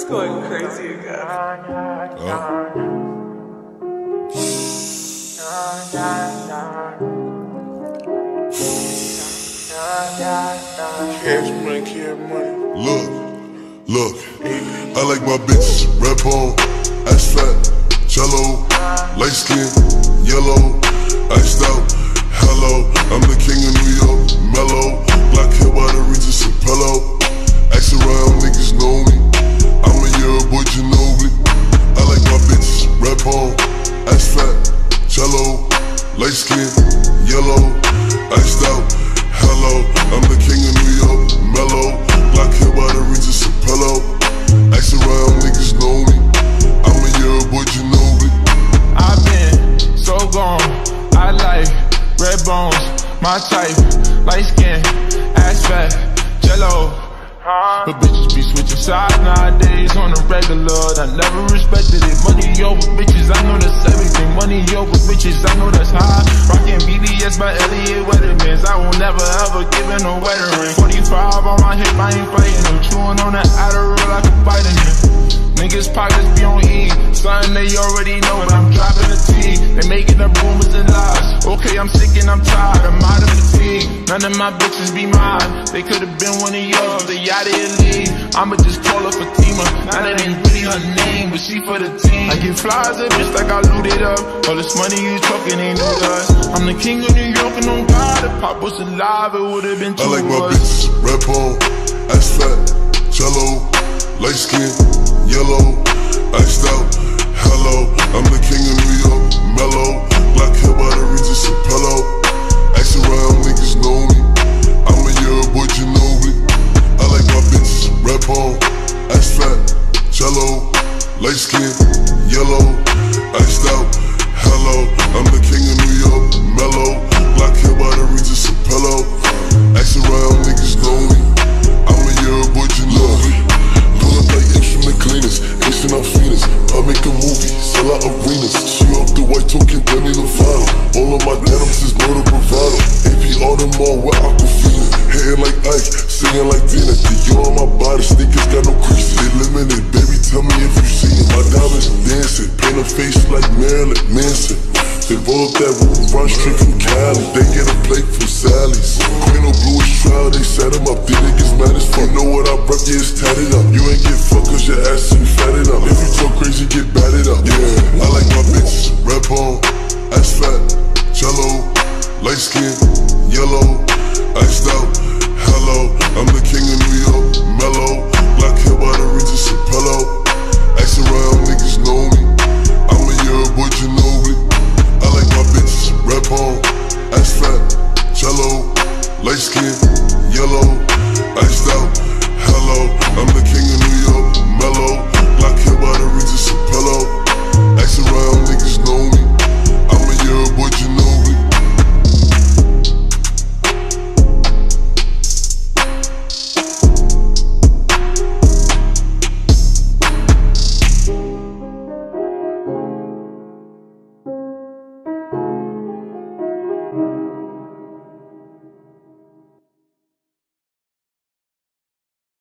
It's going crazy again. Cash money, cash money. Look, look, I like my bitches red bone, ass fat, jello, light skin, yellow, iced out. Hello, I'm the king of yellow, iced out. Hello, I'm the king of New York, mellow. Black hair by the Regis Pillow. Ask around, niggas know me. I'm a year boy, Ginobili. I've been so gone. I like red bones, my type, light skin, ass fat, jello. But bitches be switching sides nowadays on the regular. I never respected it. Money over bitches, I know that's everything. Money over bitches, I know by Elliot Weathermans. I will never ever give in a wedding ring. 45 on my hip, I ain't fighting them. Chewing on that Adderall like a vitamin. Niggas pockets be on E. Something they already know, but I'm dropping the T. They making up rumors and lies. Okay, I'm sick and I'm tired. I'm out of fatigue. None of my bitches be mine. They could've been one of yours, they out of league. I'ma just call her Fatima. Now that ain't really her name, but she for the team. I get flies a bitch like I looted up. All this money you talking ain't to us. I'm the king of New York and on God. If Pop was alive, it would've been two I like my bitches red bone, ass fat, jello, light skin, yellow, Ask around, niggas know me. I'm a year boy, Ginobili. Pull up like instrument cleaners, instant out fiends. I make a movie, sell out arenas. She off the white token, Demi Lovato. All of my denims is motor bravado. AP Audemars with Aquafina. Hitting like Ike, singing like Tina. Dior on my body, sneakers got no creases. Limited, baby, tell me if you see it. My diamonds dancing, paint a face like Marilyn Manson. They roll up that roof, run straight from Cali. They get a plate from him mad as fuck. Know what I brought, yeah, it's tatted up. You ain't get fucked cause your ass ain't fatted up If you talk crazy, get batted up, yeah I like my bitches, red bone, ass fat, jello Light skin, yellow, iced out, hello. I'm the king of New York, mellow. Black hair by the Regis Apollo Ask around, niggas know me. I'm a year boy, Ginobili. I like my bitches, red bone, ass fat, jello, light skin yellow. Iced out, hello. I'm the king of